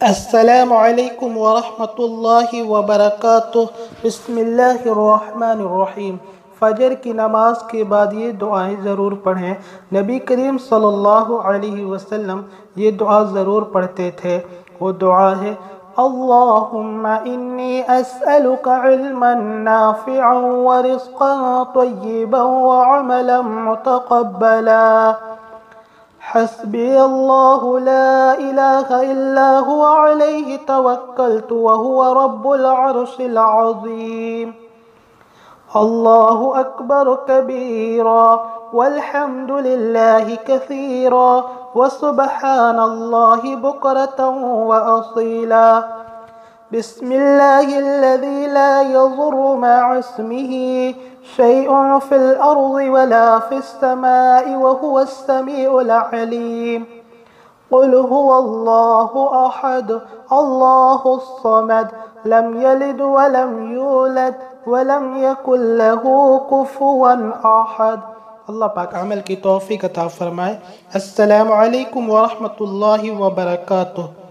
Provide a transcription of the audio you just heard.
असलकम वरहमतुल्लाहि वबरकातुह बिस्मिल्लाहिर्रहमानिर्रहीम फ़जर की नमाज के बाद ये दुआएं ज़रूर पढ़ें नबी करीम सल्लल्लाहु अलैहि वसल्लम ये दुआ ज़रूर पढ़ते थे वो दुआ है अल्लाहुम्मा इन्नी अस्अलुका इल्मन नाफ़िअन व रिज़्क़न तय्यिबन व حسبي الله لا إله إلا هو عليه توكلت وهو رب العرش العظيم. الله أكبر كبيرا والحمد لله كثيرا وسبحان الله بكرة وأصيلا. بسم الله الذي لا يضر مع اسمه شيء في الأرض ولا في السماء وهو السميع العليم قل هو الله أحد الله الصمد لم يلد ولم يولد ولم يكن له كفوا أحد अल्लाह पाक अमल की तौफीक अता फरमाए अस्सलाम वालेकुम व रहमतुल्लाहि व बरकातुहू